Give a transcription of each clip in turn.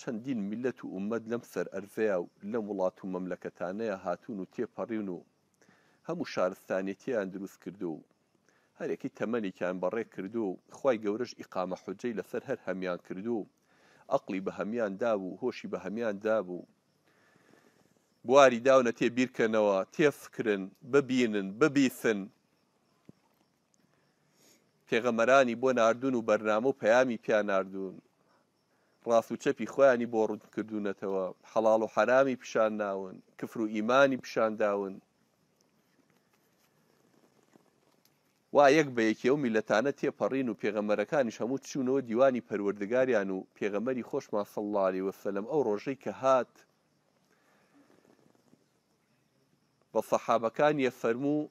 چەندین میللەت و ئوممەت لەم سەر ئەرزەیا و لەم وڵات و مەملەکەتانەیا هاتوون و تێپەڕیون و هەموو شارستانێتیەیان دروست کردووە و هەرێکی تەمەنێکیان بەڕێ کردووە و خوای گەورەش ئیقامە حوجەی لەسەر هەر هەمیان کردووە و ئەقڵی بە هەمیان دابوو و هۆشی بە هەمیان دابوو بواری داونە تێ بیرکەنەوە تێفکرن ببینن ببیسن پێغەمبەرانی بۆ ناردوون و بەرنامە و پەیامی پیا ناردوون، ڕاست و چەپی خۆیانی بۆ ڕوون کردوونەتەوە، حەڵاڵ و حەرامی پیشان ناون، کفر و ئیمانی پیشان داون، وا یەک بە یەکی ئەو میللەتانە تێپەڕین و پێغەمبەرەکانیش هەموو چوونەوە دیوانی پەروەردگاریان و پێغەمبەری خۆشمان صلی اللە علیە وسلم ئەو ڕۆژەی کە هات بە صەحابەکانیە فەرموو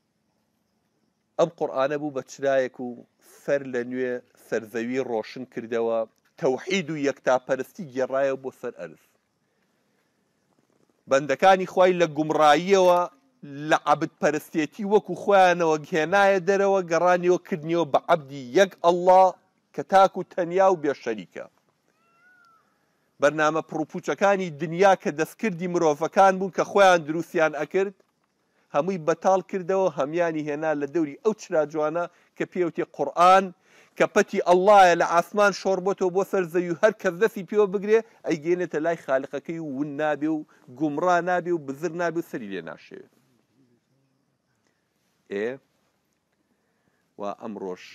ئەم قورئانە بوو بە چرایەک و سەر لە نوێ سەرزەوی ڕۆشن کردەوە، تەوحید و یەکتاپەرستی گێڕایەوە بۆ سەر ئەرز. بەندەکانی خوای لە گومڕاییەوە، لە عەبد پەرستێتی وەکو خۆیانەوە هێنایە دەرەوە، گەڕانیەوە کردنیەوە بە عەبدی یەک اللە کە تاک و تەنیا و بێ شەریکە. بەرنامە پڕوپوچەکانی دنیا کە دەستکردی مرۆڤەکان بوون کە خۆیان دروستیان ئەکرد، هەمووی بەتاڵ کردەوەو هەمویانی هێنا لە دەوری ئەو چرا جوانە کە پێی وتی قورئان کە پەتی اللە یە لە عاسمان شۆڕ بۆتەوە بۆ سەر زەوی و هەر کەس دەستی پێوە بگرێ ئەیگەینێتە لای خالقەکەی و ون نابێ و گومڕا نابێ و بزر نابێ و سەری لێ ناشێوێ ئێ وا ئەمڕۆش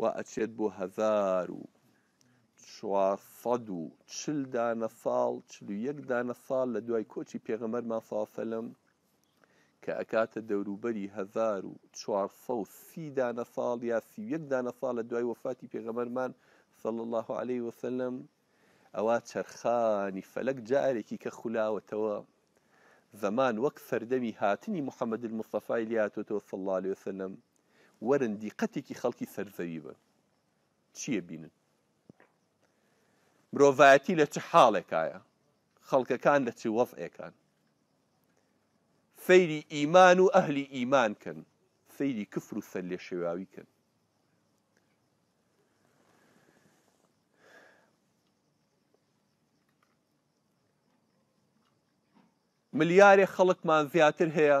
وا ئەچێت بۆ هەزار و چوار سەد و چل دانە ساڵ چل و یەک دانە ساڵ لە دوای کۆچی پێغەمبەرمان صلی الله علیه و سلم کە ئەکاتە دەوروبەری هەزار و چوار سەد و سی دانە ساڵ یا سی و یەک دانە ساڵ لە دوای وەفاتی پێغەمبەرمان صلی الله علیه و سلم ئەوا چەرخانی فەلەک جارێکی کە خولاوەتەوە زەمان وەک سەردەمی هاتنی محمد المصطفی لێهاتۆتەوە صلی الله علیه وسلم وەرن دیقەتێکی خەڵکی سەرزەوی بن چیە بینن مرۆڤایەتی لە چ حاڵێکایە خەڵکەکان لە چ وەزعێکان فەیری ئیمان و ئەهلی ئیمان کەن فەیری کفر و سەر لێ شێواوی کەن ملیارێ خەڵکمان زیاتر هەیە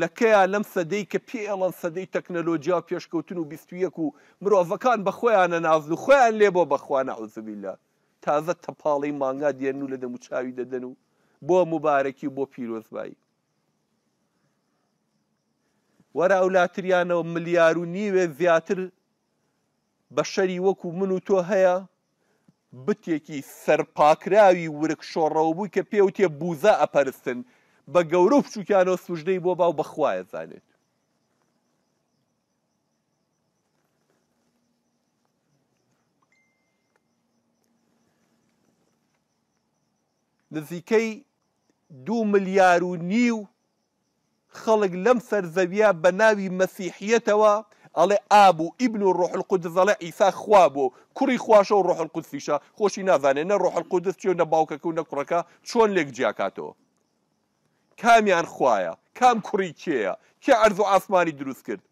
لە کەیە لەم سەدەی کە پێیەڵن سەدەی تەکنەلۆجیا و پێشکەوتن و بیست و یەک و مرۆڤەکان بە خۆیانە نازن و خۆیان لێ بۆ بەخوا نەعوزبیلا تازە تەپاڵەی مانگا دێنن و لە دەمو چاوی دەدەن و بۆ موبارەکی و بۆ پیرۆزبایی وەراولاتریانەوە ملیار و نیوێ زیاتر بەشەری وەکو من و تۆ هەیە بتێکی سەرپاکراوی ورگ شۆڕەوە بووی کە پێوتێ بوزا ئەپەرستن بە گەورە و بچووکیانەوە سوژدەی بۆ باو بەخوایە زانێت نزیکەی دوو ملیار و نیو خەڵک لەم سەر زەویە بە ناوی مەسیحیەتەوە ئەڵێ ئاب و ئیبن و روح القدس ئەڵێ عیسا خوا بووە و کوڕی خواشە و روح القدسیشە خۆشی نازانێ نە روح القدس چیە و نە باوکەکە و نە کوڕەکە چۆن لێک جیاکاتەوە کامیان خوایە کام کوڕی کێیە کێ عەرز و ئاسمانی دروست کرد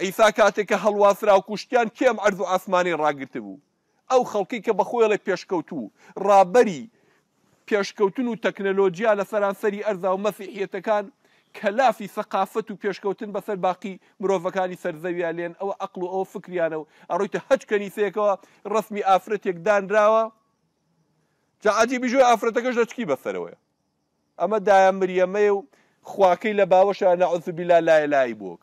عیسا کاتێک کە هەڵواسرا و کوشتیان کێ ئەم عەرز و ئاسمانی ڕاگرتبوو ئەو خەڵکەی کە بە خۆێڵێک پێشکەوتوو، ڕابەری، پێشکەوتن و تەکنەلۆجیا لە سەرانسەری ئەرزا و مەسیحیەتەکان کە لافی سەقافەت و پێشکەوتن بە سەر باقی مرۆڤەکانی سەر زەویا لێن ئەوە ئەقڵ و ئەوە فکریانە و ئەڕۆیتە هەچ کەنیسەیەکەوە ڕەسمی ئافرەتێک دانراوە جا عەجیبی ژۆی ئافرەتەکەش لەچکی بەسەرەوەیە ئەمە دایە مریەمەیە و خواکەی لە باوەشە نەعوزبیلا لایە لای بۆک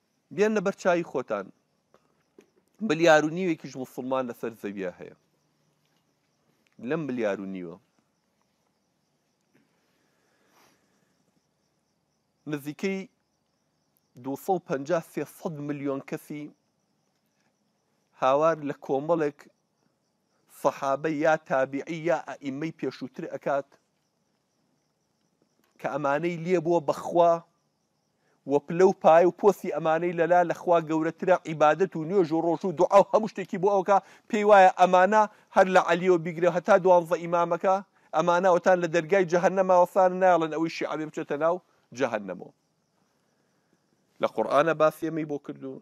بیانە بەر چاوی خۆتان ملیار و نیوێکیش مسلمان لەسەر زەویە هەیە لەم ملیار و نیوە نزیکەی 250 300 میلیۆن کەسی هاوار لە کۆمەڵێک سەحابە یا تابیعی یا ئەئیمەی پێشووتر ئەکات کە ئەمانەی لێ بووە بەخوا وە پلە و پایە و پۆستی ئەمانەی لەلا لە خوا گەورەترە عیبادەت و نوێژ و ڕۆژو و دوعاو هەموو شتێکی بۆ ئەوکا پێی وایە ئەمانە هەر لە عەلیەوە بیگرە هەتا دوانزە ئیمامەکە ئەمانە ئەوتان لە دەرگای جەهەنەما وەستانە نایەڵن ئەوەی شیعە بێ بچێتە ناو جەهەنەمەوە لە قورئانا باسی ئەمەی بۆ کردوون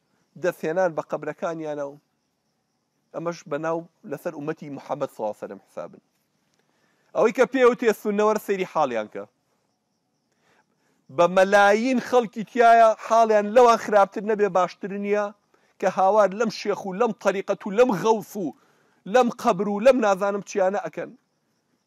دەست هێنان بە قەبرەکانیانە و ئەمەش بە ناو لەسەر ئومەتی محەممەد سڵاو سەلم حسابن ئەوەی کە پێ و تێ سونەوەر سەیری حاڵیان کە بە مەلایین خەڵکی تایە حاڵیان لەوان خراپتر نەبێ باشتر نییە کە هاوار لەم شێخ و لەم تەریقەت و لەم غەوف و لەم قەبر و لەم نازانم چیانە ئەکەن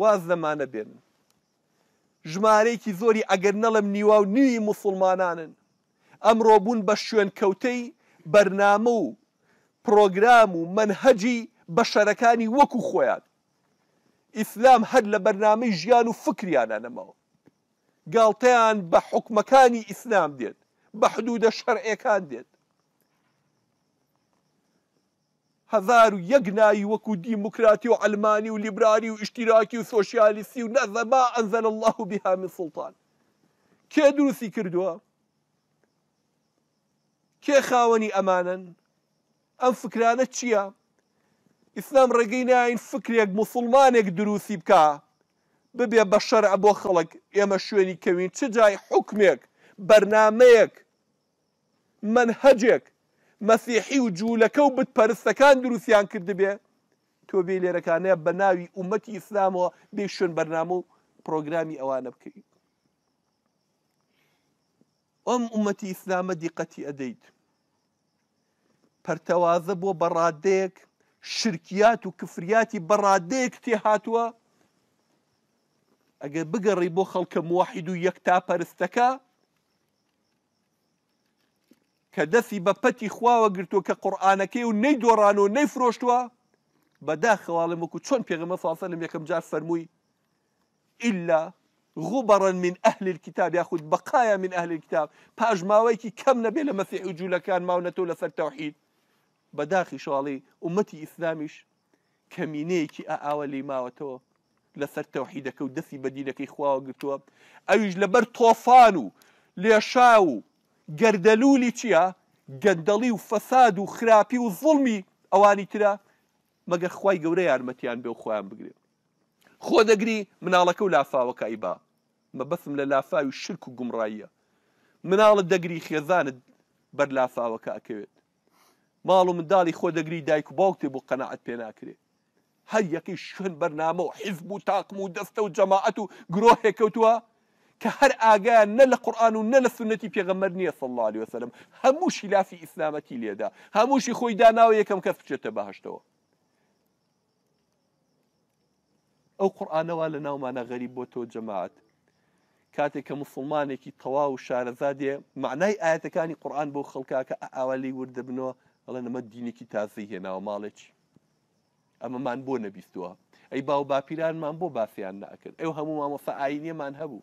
واز لەمانە بێنن. ژمارەیەکی زۆری ئەگەر نەڵێم نیواو نیوی موسڵمانانن ئەمڕۆ بوون بە شوێنکەوتەی بەرنامە و پڕۆگرام و مەنهەجی بەشەرەکانی وەکو خۆیان. ئیسلام هەر لە بەرنامەی ژیان و فکریانا نەماوە. گاڵتەیان بە حوکمەکانی ئیسلام دێت، بە حدوودە شەرعیەکان دێت. هەزار و یەک ناوی وەکو دیموکراتی و عەلمانی و لیبرالی و ئیشتیراکی و سۆشیالیستی و نەزە ما انزل اللە بها من سلطان کێ دروستی کردووە؟ کێ خاوەنی ئەمانەن؟ ئەم فکرانە چییە؟ ئیسلام ڕێگەی ناین فکرێک موسڵمانێک دروستی بکا ببێ بە شەرع بۆ خەڵک ئێمە شوێنی کەوین چ جای حوکمێک بەرنامەیەک مەنهەجێک مەسیحی و جولەکە و بت پەرستەکان دروستیان کردبێ تۆ بێی لێرەکانە بە ناوی ئومەتی ئیسلامەوە بێی شوێن بەرنامە و پرۆگرامی ئەوانە بکەی ئەم ئومەتی ئیسلامە دیقەتی ئەدەیت پەرتەوازە بۆ بەڕادەیەک شرکیات و کفریاتی بەڕادەیەک تێ هاتووە ئەگەر بگەڕی بۆ خەڵکە موحید و یەک تا پەرستەکە کە دەستی بە پەتی خواوە گرتووە کە قورئانەکەی و نەیدۆڕانەوە نەیفرۆشتووە بەداخەوە ئەڵێم وەکو چۆن پێغەمبەر صلی اللە علیە و سلم یەکەم جار فەرمووی ئیلا غبرا من اهل الكتاب یاخود بقایا من اهل الكتاب پاش ماوەیەکی کەم نەبێ لە مەسیح و جوولەکان ماونەتەوە لەسەر تەوحید بەداخی شاڵی ئومەتی ئیسلامیش کەمینەیەکی ئا ئاوا لێی ماوەتەوە لەسەر تەوحیدەکە و دەستی بە دینەکەی خواوە گرتووە ئەویش لەبەر تۆفان و لێشا و گەردەلولی چییە گەندەڵی و فەساد و خراپی و زڵمی ئەوانی ترە مەگەر خی گەورە یارمەتیان بێ و خۆیان بگرێت خۆ دەگری مناڵەکە و لافاوەکەی با مەبەسم لە لافاوی شرک و گومڕاییە مناڵت دەگری خێزانت بەر لافاوەکە ئەکەوێت ماڵ و منداڵی خۆ دەگری دایک و باوکتێ بۆ قەناعەت پێ ناکرێ هەر یەکەی شوێن بەرنامە و حیزب و تاقم و دەستە و جەماعەت و گرۆهێ کەوتووە کە هەر ئاگایان نە لە قورآن و نە لە سنەتی پێغەمبەر نییە صلی الله علیه وسلم هەمووشی لافی ئیسلامەتی لێدا هەمووشی خۆی داناوە یەکەم کەس بچێتە بەهەشتەوە ئەو قورئانە وا لە ناومانە غەریب بۆ تۆ جەماعەت کاتێک کە مسلمانێکی تەواو و شارەزا دێ معنای ئاەتەکانی قورآن بۆ خەڵکا کە ئاوالی ورد دەبنەوە ئەڵێ نەمە دینێکی تازەی هێناوە ماڵێکی ئەمەمان بۆ نەبیستووە ئەی باو باپیرانمان بۆ باسییان ناکرد ئەو هەموو مامۆسا ئاینیەمان هەبوو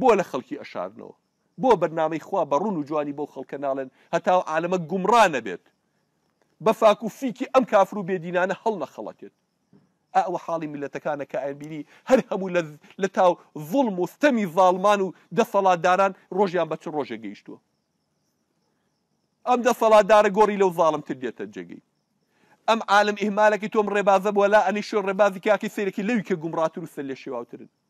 بۆ لە خەڵکی ئەشارنەوە؟ بۆ بەرنامەی خوا بە ڕون و جوانی بەو خەڵکە ناڵێن هەتا ئەو عالەمە گومڕا نەبێت بە فاک و فیکی ئەم کافر و بێدینانە هەڵنەخەڵەتێت؟ ئا ئەوە حاڵی میلەتەکانە کە ئەیان بینی هەر هەموو لە لە تاو زوڵم و ستەمی زاڵمان و دەسەڵاتداران ڕۆژیان بە چ ڕۆژێک گەیشتووە ئەم دەسەڵاتدارە گۆڕی لەو زاڵمتر دێتە جێگەی ئەم عالم ئیهمالەکەی تۆم ڕێبازە بۆ لا ئەنی شوێن ڕێبازی کاکەی سەیرەکی لەوی کە گومڕاتر و سەر لێ شێواوترن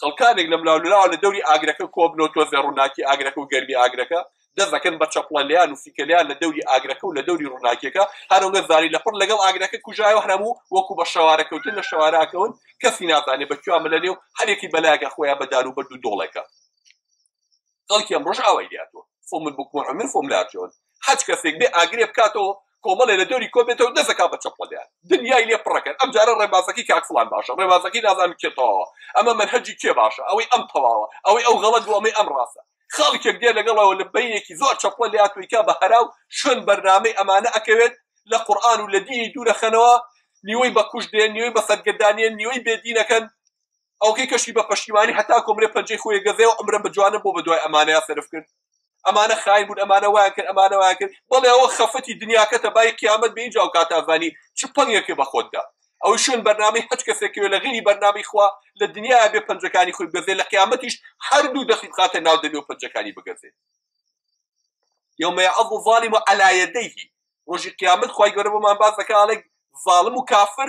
خەڵکانێک لە ملاولراوە لە دەوری ئاگرەکە کۆبنەوە تۆزێ ڕووناکی ئاگرەکە و گەرمی ئاگرەکە دەزەکەن بە چەپڵە لیان و فیکەلیان لە دەوری ئاگرەکە و لە دەوری ڕووناکیەکە هەرەوە زاری لە پڕ لەگەڵ ئاگرەکە کوژای و هەرەموو وەکو بە شەوارەکەوتن لە شەوارەکەون کەسی نازانێ بە کوامە لە نێو هەرێکی بەلاگە خۆیان بەدار و بەرد و دۆڵێکە خەڵکی ئەمڕۆش ئاوای لاتووە خۆ من بکووە من خۆم لاجۆن حەج کەسێک بێ ئاگرێ بکاتەوە کۆمەڵێ لە دەوری کۆبێتەوە دەزەکا بە چەپڵەدەیان دنیای لێ پڕەکەن ئەم جارە ڕێبازەکەی کاکفلان باشە ڕێبازەکەی نازانم کێ تەواوە ئەمە منهجی کێ باشە ئەوەی ئەم تەواوە ئەوەی ئەو غەڵەت بۆ ئەمەی ئەم ڕاستە خەڵکێک دێ لەگەڵەوە لە بینێکی زۆر چەپڵە لە یاتویکا بە هەرا و شوێن بەرنامەی ئەمانە ئەکەوێت لە قورآن و لە دینی دوورەخەنەوە نیوەی بە کوش دێن نیوەی بە سەرگەدانێن نیوەی بێدینەکەن ئەوکەی کەشی بە پەشیمانی هەتا کۆمرێ پەنجەی خۆی گەزێ و ئەمرم بە جوانە بۆ بە دوای ئەمانەیە سەرف کرد ئەمانە خاین بوون ئەمانە وایان کرد ئەمانە وایان کرد بەڵێ ئەوە خەفەتی دنیاکە تەبای قیامەت بە ئینجا و کاتازانی چ پەنگێکی بە خۆتدا ئەو شوێن بەرنامەی هەچ کەسێکەوە لە غیری بەرنامی خوا لە دنیا بێ پەنجەکانی خۆی بگەزێ لە قیامەتیش هەردوو دەستی بخاتە ناو دەمی و پەنجەکانی بگەزێ یومە یعض الظالم على يديه ڕۆژی قیامەت خی گەورە بۆمان باس دەکە ئەڵێک ظالم و کافر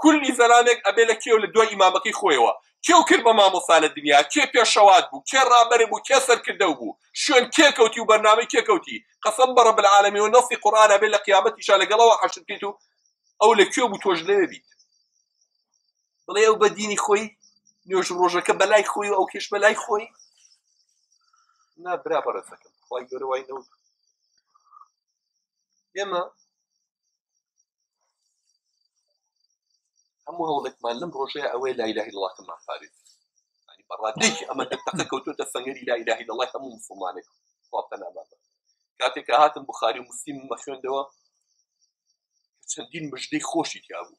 کونی زەلامێک ئەبێ لە کێو لە دوای ئیمامەکەی خۆیەوە کێو کرد بە مامۆستا لە دنیا کێ پێشەوات بوو کێ ڕابەر بوو کێ سەرکردەو بوو شوێن کێ کەوتی و بەرنامەی کێ کەوتی قەسەم بە رب العالمین و نەسی قورئان ئەبێ لە قیامەتیشا لەگەڵەوە حەشر بکەیت و ئەو لە کوێ بوو تۆش لەوێ بیت بڵێ ئەو بە دینی خۆی نوێژ ڕۆژەکە بەلای خۆی و ئەو کێش بەلای خۆی نا برا بەڕێزەکەم خی گەورە وای نەوت ئێمە هەموو هەوڵێکمان لەم ڕۆژەیە ئەوەیە لای لای وڵاتمان پارێت بەڕادێکی ئەمە دەتەقە کەوتوتە سەنگەری لای لای لەڵای هەموو مسلمانێک خواپەنابات کاتێک کە هاتم بخاری و مسلیم مەخوێندەوە چەندین مژدەی خۆشی تیابوو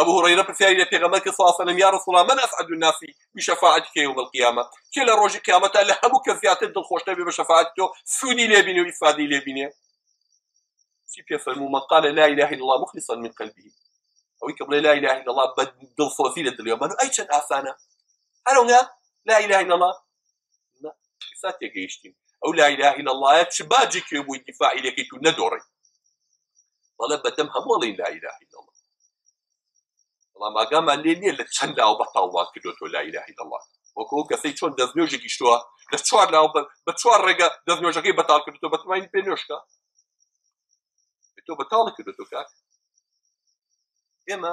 ابو هريرە پرسیاری لە پێغەمبەر کرد صلی الله یا رسول الله من اسعد الناس بشفاعتك يوم القيامه کێ لە ڕۆژی قیامەتە لە هەموو کە زیاتر دڵخۆشتە بێ بە شفاعت تۆ سودی لێ بینی و ئیسفادی لێ بینێ چی پێ فەرموو من قال لا اله الا الله مخلصا من قلبه ئەوەی کە بڵێ لا اله الا الله بە دڵخۆزی لە دڵێ من ئەی چەند ئاسانە هەرەوە لا اله الا الله ئستا تێگەیشتین ئەو لا اله الا الله چ باجێک کوێ بووی دیفاعی لەکەیت و نەدۆڕی بەڵێ بەدەم هەمووڵی لا اله الا الله بەڵام ئاگامان لێ نییە لە چەند لاوە بە تاڵوان کردو تۆ لا اله الا الله وەکو کەسەی چۆن دەستنوێژێکی شتووە لە چوار لاوە بە چوار ڕێگە دەستنوێژەکەی بەتاڵ کردو بە توانین پێ نوێشکە تۆ بەتاڵ کردو کاک ئێمە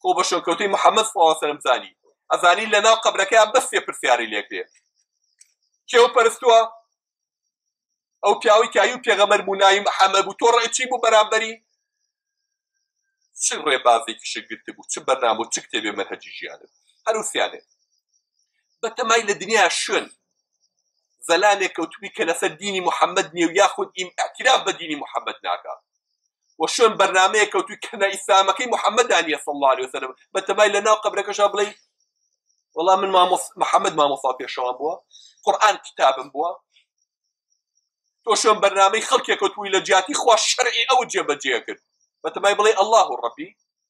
خۆ بە شەکەوتەی محەممەد سەلام زانی ئەزانی لە ناو قبلەکەیان بەس سێ پرسیاری لێکرێ کێو پەرستووە ئەو پیاوی کە ئەو پێغەمەر بوو ناوی محەممەد بوو تۆ ڕێ چی بوو بەرامبەری چ ڕێبازێکی شگرت بوو چ بەرنامە و چ کتێبێ مەرهەجی ژیانت هەروسیانێ بەتەمای لە دنیا شوێن زەلامێک کەوتبی کە لەسەر دینی محەممەد نیە و یاخود ئیم ئەتیرا بە دینی محەممەد ناکات و شوێن بەرنمەیە کەوتوی کەنا ئیسلامەکەی محەممەدانە سەڵ الله عليه وسلم بە تەمای لە ناو قبرەکەشا بڵێ وەڵام من مامۆس محەممەد مامۆسا پێشەوان بووە قورآن کتابم بووە تۆ شوێن بەرنمەی خەڵکێکەوتوی لە جیاتی خوا شەرعی ئەو جێبەجێ کرد بە تەمای بڵێ الله و ڕەبی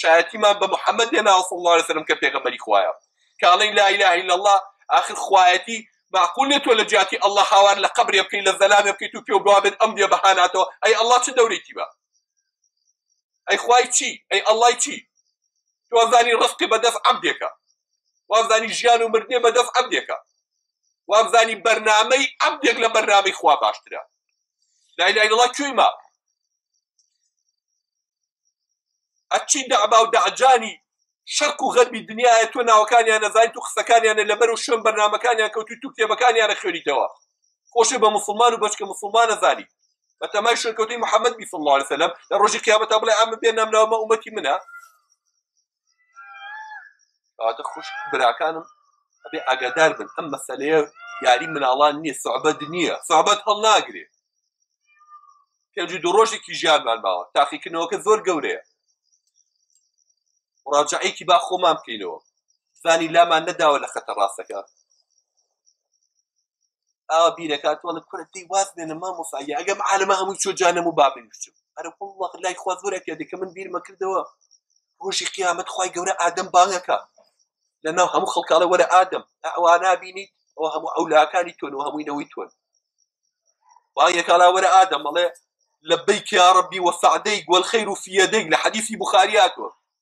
شایەتیمان بە محەممەد دێناوە صلی الله عليه وسلم کە پێغەمبەری خوایە کاڵین لا اله الا الله آخر خوایەتی معقول نیە تۆ لە جیاتی ئەله هاوار لە قبرێ بکەی لە زەلامێ بکەیت و پێ بوابێت ئەم دێ بەهاناتەوە ئەی ئەله چ دەورێکی بە ئەی خوای چی ئەی ئەڵای چی توازانی ڕستی بەدەست عبدێکە وازانی ژیان و مردێ بەدەست عبدێکە وازانی بەرنمەی عبدێک لە بەرنامی خوا باشترە لای لای دڵا کوێی ما ئەچی دەعبا و دەعجانی شەرق و غەربی دنیاە تۆ ناوەکانیان نەزانیت و قسەکانیانە لەبەر و شوێن بەرنمەکانیان کەوتوی تو کتێبەکانیانە خوێنیتەوە خۆشێ بە مسلمان و بەچکە مسلمانە زانی بە تەمای شوێنکەوتەی محەممەد بی صلی الله عليه وسلم لە ڕۆژی قیامەتا بڵێ ئەمە بێ نامناومە ئومەتی منە ئەواتە خوش براکانم ئەبێ ئاگادار بن ئەم مەسلەیە یاری مناڵان نییە سعبەت نییە سابەت هەڵ ناگرێ پێنج دو ڕۆژێکی ژیانمان باوە تاقیکردنەوەکە زۆر گەورەیە ڕاجعەیەکی با خۆمان بکەینەوە زانی لامان نەداوە لە خەتە ڕاستەکە ئاوا بیرەکات وڵە کورە پێی واز بێنە ما مۆساگە ئەگەم عالمە هەمووی چۆ جانم و بابی وشتم ئەرە قڵ وەق لای خواز وەرە کردی کە من بیرمە کردەوە ڕۆژی قیامەت خی گەورە ئادەم بانگەکە لە ناو هەموو خەڵکاڵە وەرە ئادەم ئەوا نبینیت ئەوە هەموو ئەولاکانی تۆن و هەمووی نەوەی تۆن بانگەکەڵا وەرە ئادەم بەڵێ لە بیکیا ڕبی وەسەعدەی گوەل خەیر و فیەدەی لە حەدیفی بخاریاتوە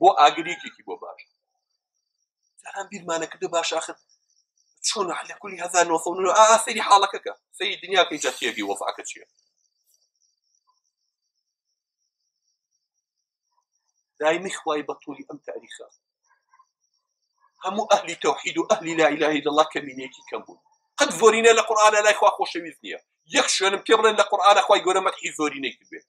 بۆ ئاگر یەکێکی بۆ باش جاران بیرمانە کردو باش آخر چۆن لە کولی هەزار نۆ سەد و نۆ ئا سەیری حاڵەکەکە سەیری دنیاکەی جا تێبی وەزعەکە چییە دایمی خوای بە تووری ئەم تاریخە هەموو ئەهلی تەوحید و ئەهلی لا اله الا الله کەمینێکی کەم بوون قەت زۆرینە لە قورآانە لای خوا خۆشەویست نییە یەک شوێنم پێ بڵێن لە قورآانە خی گەورە مەتحی زۆرینەی بێت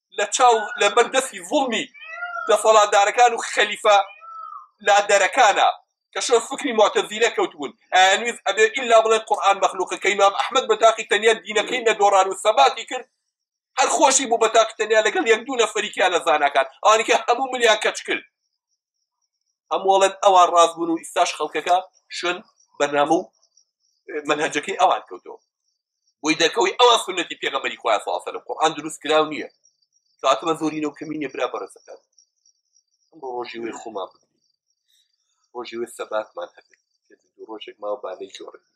لە چاو لە بەر دەستی زوڵمی دەسەڵاتدارەکان و خەلیفە لادەرەکانە کە شۆ فکری معتەزیلە کەوتبوون ئەیانویست ئەبێ ئیلا بڵێن قورئان مەخلوقە کە ئیمام ئەحمەد بە تاقی تەنیا دینەکەی نەدۆڕان و سەباتی کرد هەر خۆشی بوو بە تاقی تەنیا لەگەڵ یەک دوو نەفەری کیا لە زاناکان ئەوانیکە هەموو ملیان کەچ کرد ئەمۆڵێن ئەوان ڕاست بوون و ئیستاش خەڵکەکە شوێن بەرنامە و منهجەکەی ئەوان کەوتەوە بۆی دەکەوەی ئەوان سنەتی پێغەمەری خۆیان ساسە لە قورآان دروست کراو نییە کاتمە زۆرینە و کەمینە برا بەڕێزەکان ئەمڕۆ ڕۆژی وێ خۆمان بگرین ڕۆژی وێ سەباتمان هەبێت ڕۆژێک ماوە بانەی جۆڕێت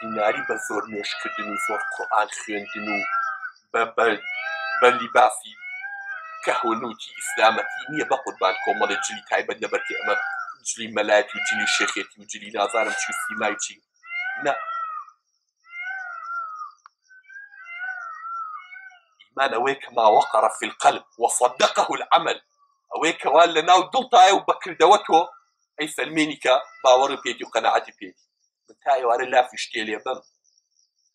دیناری بە زۆر نوێژکردن و زۆر قورئان خوێندن و بە لیباسی کەهنووتی ئیسلامەتی نییە بە قوربان کۆمەڵی جلی تایبەت لە بەرکی ئەمە جلی مەلایەت و جلی شێخێتی و جلی نازانم چی سیمای چی نە ئیمان ئەوەیە کە ما وەقەڕ فی القلب وصدقه العمل ئەوەیە کەوا لە ناو دڵتایە و بەکردەوە تۆ ئەی فەرمێنی کە باوەڕ پێتی و قەنەعەتی پێتی من تا ئێوارە لافی شتێ لێ بم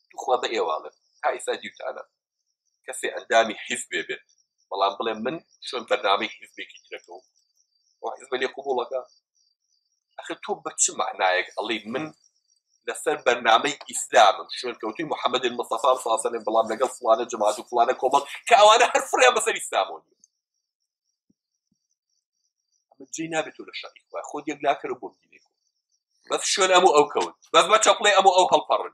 توخوا بە ئێواڵێ تا ئیسا دیوتانە کەسێ ئەندامی حیزبێ بێت بەڵام بڵێ من شوێن بەرنامەی حیزبێکی ترەکەەوە بۆ حیزبە لێ قوبوڵەکە ئەخر تۆ بە چ معنایەک ئەڵی من لەسەر بەرنامەی ئیسلامم شوێن کەوتی محەممەد مستەفا ساسەێن بەڵام لەگەڵ فلانە جەماعات و فلانە کۆمەڵ کە ئەوانە هەر فریان بەسەر ئیسلامۆنی جێ نابێت و لە شاری خۆ خۆ یەک لاکەر بۆ بینێک بەس شوێن ئەم و ئەو کەوت بەس بە چەپڵێ ئەم و ئەو هەڵپەڕن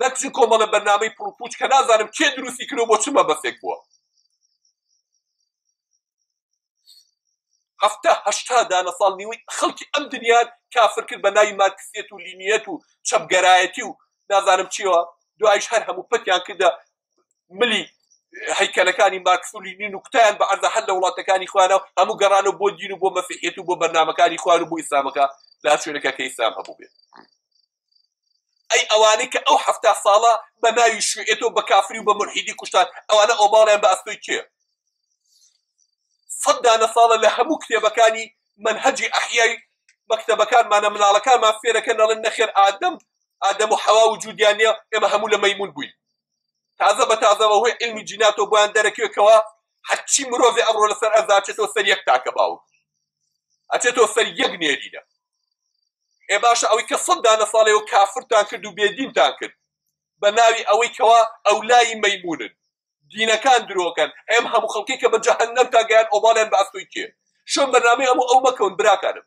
نەکچی کۆمەڵە بەرنامەی پڕپوچ کە نازانم کێ دروستی کرۆ بۆ چمە بەسێک بووە هەفتە هەشتا دانە ساڵ نیوەی خەڵکی ئەم دنیان کافر کرد بە ناوی مارکسیەت و لینیەت و چەپگەرایەتی و نازانم چیوە دوایش هەر هەموو پەتیان کردە ملی هەیکەلەکانی ماکسولی نین و کوتیان بە عەرزە هەر لە وڵاتەکانی خوارە و هەموو گەڕان و بۆ دین و بۆ مەسیحێت و بۆ بەرنمەکانی خوار و بۆ ئیسلامەکە لە شوێنەکە کە ئیسلام هەبوو بێت ئەی ئەوانەی کە ئەو هەفتا ساڵە بە ناوی شوێت و بە کافری و بە مرحیدی کوشتان ئەوانە ئۆباڵیان بە ئەستۆی کێ سەددانە ساڵە لە هەموو کتێبەکانی منهجی ئەحیای مەکتەبەکانمانە مناڵەکانمان فێرەکە نەڵێن نەخێر ئادەم ئادەم و حەوا و جوودیان نیە ئێمە هەموو لە مەمون بووین تازە بە تازە بەهۆی علمی جیناتۆ بۆیان دەرەکوێکەوە هەرچی مرۆڤێ ئەمڕۆ لەسەر ئەزاچێتەوە سەر یەک تاکە باوک ئەچێتەوە سەر یەک نێرینە ئێ باشە ئەوەی کە سەد دانە ساڵێ و کافرتان کرد و بێدینتان کرد بە ناوی ئەوەی کەوا ئەو لای مەمونن دینەکان درۆکەن ئەم هەموو خەڵکی کە بە جەهنم تاگەیان ئۆباڵیان بە ئەستۆی کێ شۆن بەنامەی ئەمو ئەو مەکەون براکانم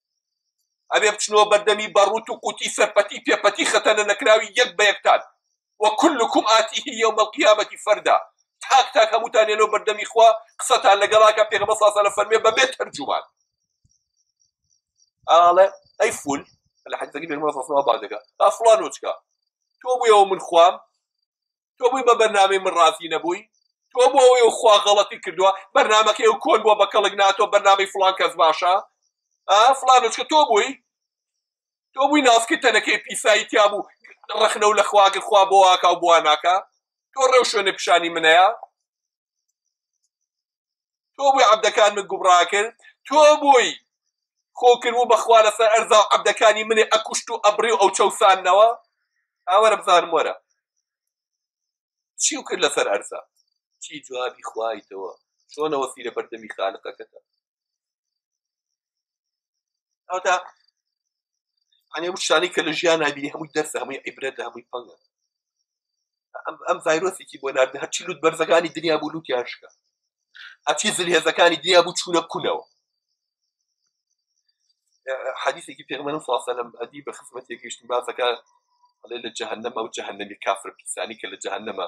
ئەبێ بچنەوە بەردەمی بەڕوت و قوتی سەرپەتی پێپەتی خەتەنە نەکراوی یەک بە یەکتان وەکلکم ئاتیهی یەوم القیامەتی فەردا تاک تاک هەمووتان لێنەوە بەردەمی خوا قسەتان لەگەڵاکە پێغەمبەر صلی الله فەرمێ بەبێ تەرجومان ئاڵێ ئەی فول لە حەدیثەکەی پێغەمبەر صلی الله باردەکە ئا فڵان وچکە تۆ بوویەوە من خوام تۆ بووی بە بەرنامەی من ڕازی نەبووی تۆ بۆ ئەوەی و خوا غەڵەتی کردووە بەرنمەکەی و کۆن بووە بە کەڵک ناتۆ بەرنامەی فلان کەس باشە فلانچکە تۆ بووی تۆ بووی ناسکی تەنەکەی پیسایی تیا بوو ڕخنە و لە خواگر خوا بۆ واکە و بواناکە تۆ ڕێو شوێنە پیشانی منەیە تۆ بووی عەبدەکانمت گومڕا کرد تۆ بووی خۆکردبوو بەخوا لەسەر ئەرزا و عەبدەکانی منێ ئەکوشت و ئەبڕی و ئەو چەوسانەوە ئاوەرە بزانم وەرە چیو کرد لەسەر ئەرزا چی جوابی خوایتەوە چۆنەوە سیرە بەردەمی خالقەکەتە ئەودا ئەنێ وشانی کە لە ژیان نبیری هەمووی دەرس هەمووی عیبرەت هەمووی پەنگە ئەم ڤایرۆسێکی بۆ نرد هەرچی لوت بەرزەکانی دنیا بوو لوتیان شکە هەچی زل هێزەکانی دنیا بوو چوونە کونەوە حدیثێکی پێغمەن فاسە لەم ئەدی بە خزمەتێک گەشتن باسەکە ئەڵێ لە جەهنەمە و جەهنەمی کافر پیسانی کە لە جەهنەمە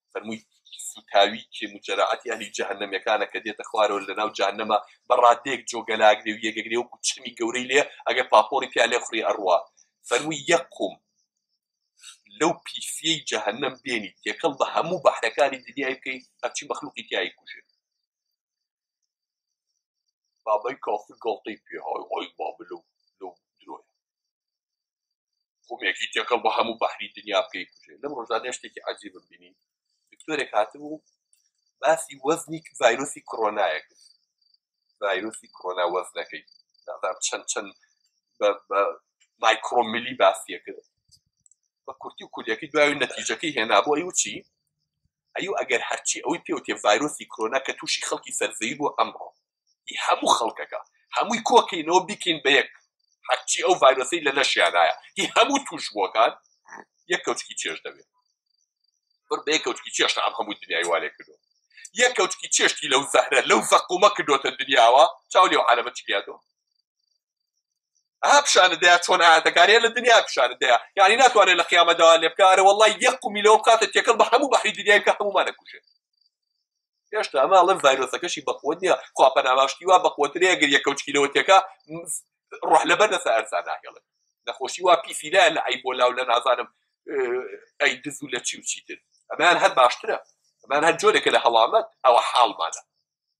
فەرمووی سوتاوی کێ مجەرەعەتی ئەهلی جەهەنەمەکانە کە دێتە خوارەوە لە ناو جانەمە بە ڕادەیەک جۆگەلاگرێ و یەگەگرێ و کوچمی گەورەی لێ ئەگەر پاپۆری پیا لێ خوری ئەڕوا فەرمووی یەکم لەو پیسیەی جەهنم بێنی تێکەڵ بە هەموو بەحرەکانی دنیای بکەین هەرچی مەخلوقی تیایی کوژێ بابای کافر گڵتەی پێهاوی بابلو لەو درۆی خۆمێکی تێکەڵ بە هەموو بەحری دنیا بکەی کوژێ لەم ڕۆژانە شتێکی عجیب ببینی دکتۆرێک هاتبوو باسی وەزنی ڤایرۆسی کۆرۆنایەک ڤایرۆسی کۆرۆنا وەزنەکەی نازام چەند چەند بە مایکرۆملی باسیە کرد بە کورتی و کولیەکەی دوای نەتیجەکەی هێنا بۆ ئەی وچی ئەو ئەگەر هەرچی ئەوەی پێوتێ ڤایرۆسی کۆرۆنا کە تووشی خەڵکی سەرزەوی بۆ ئەمڕۆ هەموو خەڵکەکە هەمووی کۆکەینەوە بیکەین بە یەک هەرچی ئەو ڤایرۆسی لە لەشیانایە هی هەموو توشبووەکان یەک کەوتکی چێش دەبێت بەر بە کەوتکی چێشتا ئەم هەموو دنیای والێ کردو یەک کەوتکی چێشتی لەو زەهرە لەو زەقومە کردوتە دنیاوە چاو لێو عالەمە چیاتەوە ئا پیشانە دەیا چۆن ئاەتەکانە لە دنیا پیشانە دەیا یعنی ناتوانێت لە قیامەدا لێ بکارە والله یەک قومی لەوە بکاتە تێکەڵ بە هەموو بەحری دنیای کە هەمومان نەکوژێت هێشتا ئەمە ئەڵێن ڤایرۆسەکەشی بەقوت نییە خوا پەناماشتی وا بەقوترەیە گەر یەکەوتکی لەوە تێکە ڕۆح لەبەر دەسە ئەرزا ناهێڵێت نەخۆشی وا پیسی لا لە ئەی بۆ لاو لە نازانم ئەی دزو لە چی و چیتر ئەمان هەر باشترە ئەمان هەر جۆرێکە لە هەڵامەت ئەوە حاڵمانە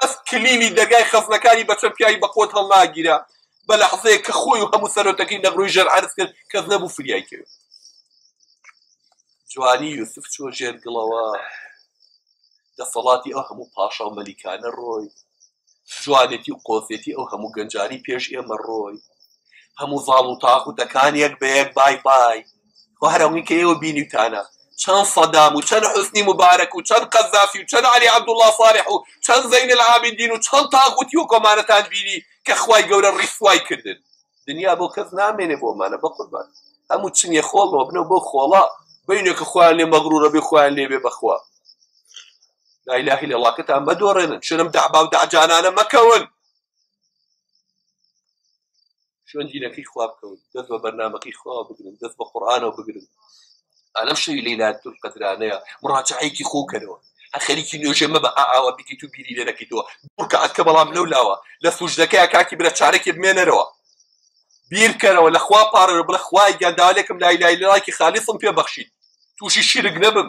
ئەس کلیلی دەرگای خەزنەکانی بەچەند پیاوی بەقوەت هەڵناگیرا بە لەحزەیەک کە خۆی و هەموو سەرۆتەکەی نەغروی ژەر عەرز کرد کەس نەبوو فریای کرد جوانی یوسف چۆ ژێر گڵەوە دەسەڵاتی ئەو هەموو پاشا و مەلیکانە ڕۆی جوانێتی و قۆزێتی ئەو هەموو گەنجانی پێش ئێمە ڕۆی هەموو زاڵ و تاغوتەکان یەک بە یەک بای بای خۆ هەر ئەوەی کە ئێوە بینیوتانە چەند سەدام و چەند حوسنی مبارەک و چەند قەزافی و چەند عەلی عەبدوڵڵا ساڵح و چەند زەین العابدین و چەند تاغوتی و کۆمارەتان بینی کە خوای گەورە ڕیسوای کردن دنیا بۆ کەس نامێنێ بۆمانە بە قوربان هەموو چنیە خۆڵ بۆ بنەوە بۆ خۆڵا بینێ کە خۆیان لێ مەغرورە بێ خۆیان لێ بێ بەخوا لا اله الا الله کەتان مەدۆڕێنن شرم دەعبا و دەعجانانە مەکەون شوێن دینەکەی خوا بکەون دەست بە بەرنمەکەی خوا بگرن دەست بە قڕانەوە بگرن ئەلم شەوی لەیلاتول قەدرانەیە مڕاجعەیەکی خۆکەرەوە هەر خەریکی نوێژێ مەبە ئاوا بکەیت و بیری لێ نەکەیتەوە بڕکەعاتکە بەڵام لەو لاوە لە سوژدەکەی کاکی برە چارەکێ بمێنەرەوە بیرکەرەوە لەخوا پارەوە بڵە خوای گەنداالێکم لای لای لایکی خالیسم پێ بەخشیت تووشی شیرک نەبم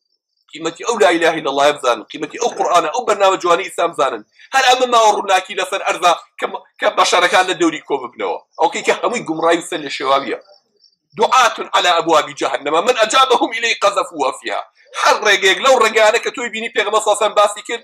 قیمەتی ئەو لای لاهی دەڵایە بزانن قیمەتی ئەو قورآانە ئەو بەرنامە جوانی ئیسلام زانن هەر ئەمە ماوە ڕووناکی لەسەر ئەرزا کە بەشارەکان لە دەوری کۆ ببنەوە ئەوکەی کە هەمووی گومڕای و سەر لە شێواویە دوعاتون على ابواب جهنم من اجابهم اليه قذفوها فيها هەر ڕێگەیەک لەو ڕێگانە کە تۆی بینی پێغمە ساسان باسی کرد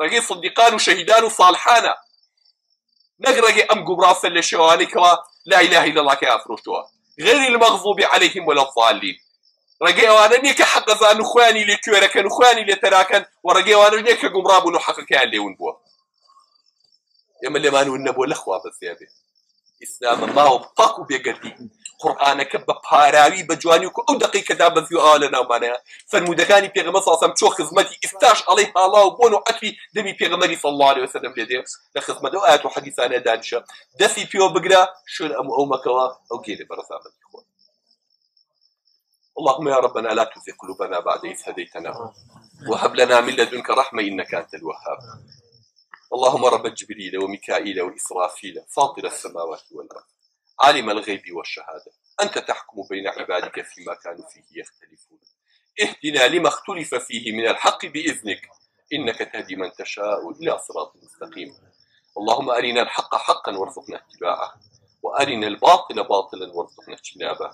ڕێگەی سدیقان و شەهیدان و ساڵحانە نەک ڕێگەی ئەم گومڕاو سەر لە شێوانەی کەوا لا اله الا الله کەیان فرۆشتووە غیر المغضوب علیهم ولا الضالین ڕێگەی ئەوانە نییە کە حەقەزان و خوانی لێ کوێرەکەن و خوانی لێ تەراکەن و ڕێگەی ئەوانەش نییە کە گومڕا بوون و حەقەکەیان لێون بووە ئێمە لێمان ون نەبووە لەخوا بەزیابێ ئیسلامە ماوە پاک و بێگەردی قورآانەکە بە پاراوی بە جوانی و ئەو دقی کەدا بەزیو ئا لە ناومانەیە فەرمودەکانی پێغەمە ساسم چۆ خزمەتی ئفتاش ئەڵی هاڵا و بۆن و عەتری دەمی پێغەمەری سەڵڵالی وسەدەم لێ دێ لە خزمەت و ئاات و حەدیسانە دانیشە دەستی پێوە بگرە شوێن ئەم ئەو مەکەوە ئەو گێری بەڕسامەتی خۆ اللهم يا ربنا لا تزغ قلوبنا بعد إذ هديتنا وهب لنا من لدنك رحمة إنك أنت الوهاب اللهم رب جبريل وميكائيل وإسرافيل فاطر السماوات والأرض عالم الغيب والشهادة أنت تحكم بين عبادك فيما كانوا فيه يختلفون اهدنا لما اختلف فيه من الحق بإذنك إنك تهدي من تشاء إلى صراط مستقيم اللهم أرنا الحق حقا وارزقنا اتباعه وأرنا الباطل باطلا وارزقنا اجتنابه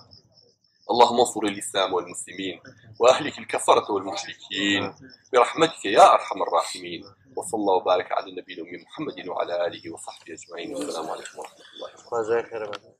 اللهم انصر الإسلام والمسلمين وأهلك الكفرة والمشركين برحمتك يا أرحم الراحمين وصلى الله وبارك على النبي محمد وعلى اله وصحبه اجمعين والسلام عليكم ورحمه الله وبركاته